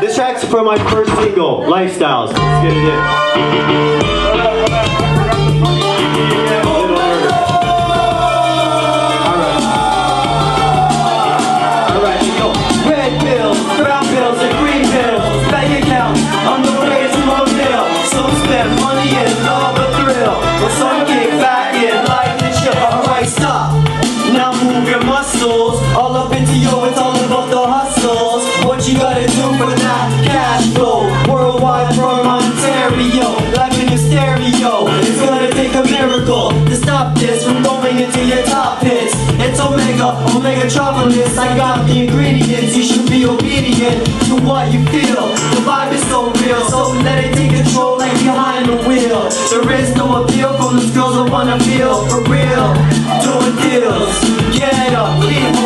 This track's for my first single, Lifestyles. Let's get it Red bills, brown bills, and green bills. Bank accounts on the way to Mondale. So spend money and love a thrill. But some came back in. Omega Omega Megatronolist, I got the ingredients. You should be obedient to what you feel. The vibe is so real, so let it take control like behind the wheel. There is no appeal from those girls that wanna feel for real. Doing deals, get up, keep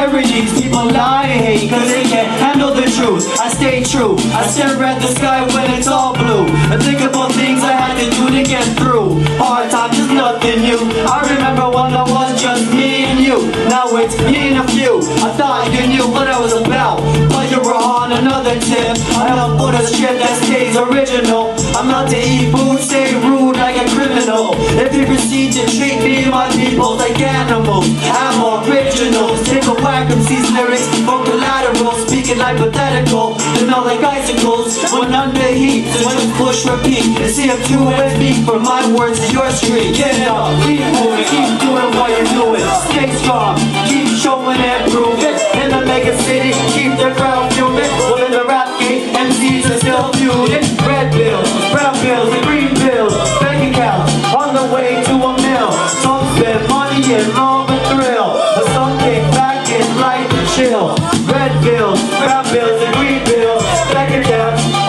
similarities People lie cause they can't handle the truth. I stay true, I stare at the sky when it's all blue. And think about things I had to do to get through. Hard times is nothing new. I remember when I was just me and you. Now it's me and a few. I thought you knew what I was about But you were on another tip. I help put a strip that stays original. I'm not to eat food, stay rude like a criminal. If you proceed to treat me and my people like animals I'm originals Take a whack from these lyrics for collateral Speaking hypothetical. They melt like icicles. When under heat When push repeat. And see if you and me For my words to your street. Get up, keep moving Keep doing what you're doing. Stay strong Keep showing and proving and green bills Bank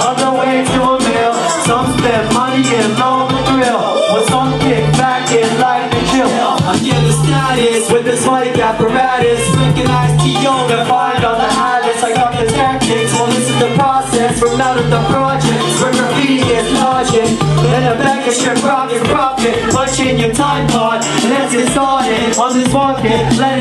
On the way to a mill Some spend money and a thrill But some kick back and like to chill I get the status with this mic apparatus Recognize T.O. and find all the habits I got the tactics, well this is the process From out of the projects where graffiti is logic And a bag of shit rocket profit Punch in your time pod and let's get started On this market,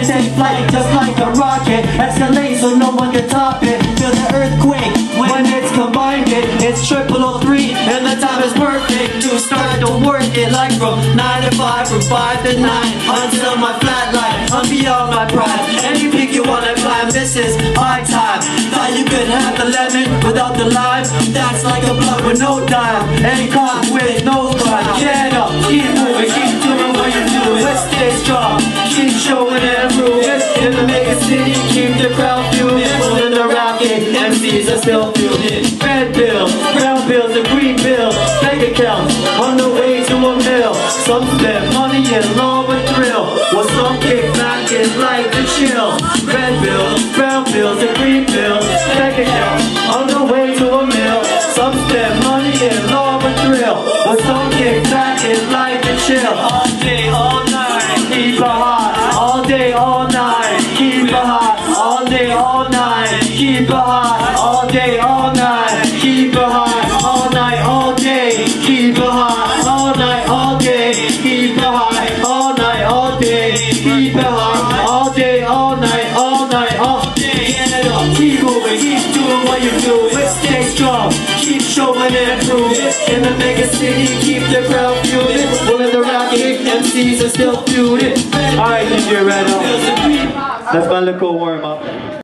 it take flight just like a rocket. Escalate so no one can top it. Feel the earthquake when it's combined. It It's triple O three and the time is perfect. To start to work it like from 9 to 5 From 5 to 9 until my flat line I'm beyond my pride Any peak you wanna climb this is high time. Thought you could have the lemon without the lime. That's like a blood with no dime. Any cop with no crime. Get up, keep moving, keep doing what you're doing. Let's stay strong, keep showing improving In the mega city, keep the crowd Well in the rocket, MCs are still fuming Red bills, brown bills, and green bills Bank accounts, on the way to a mill. Some spend money and love a thrill. Well some kick back and like to chill. Red bills, brown bills, and green bills. Bank accounts, on the way to a mill. Some spend money and love a thrill. Well some kick back and like to chill. All day, all night, keep it hot All day, all night, keep it hot All day, all night, keep it hot All day, all night, keep it hot All night, all day, keep it hot All night, all day, keep it hot All night, all day, keep it hot All day, all night, all night, all day Get it up, keep moving, keep doing what you're doing Stay strong, keep showing and improving In the mega city, keep the crowd fuming Well in the rocket, MCs are still feuding Alright, DJ Reno. That's my little warm up.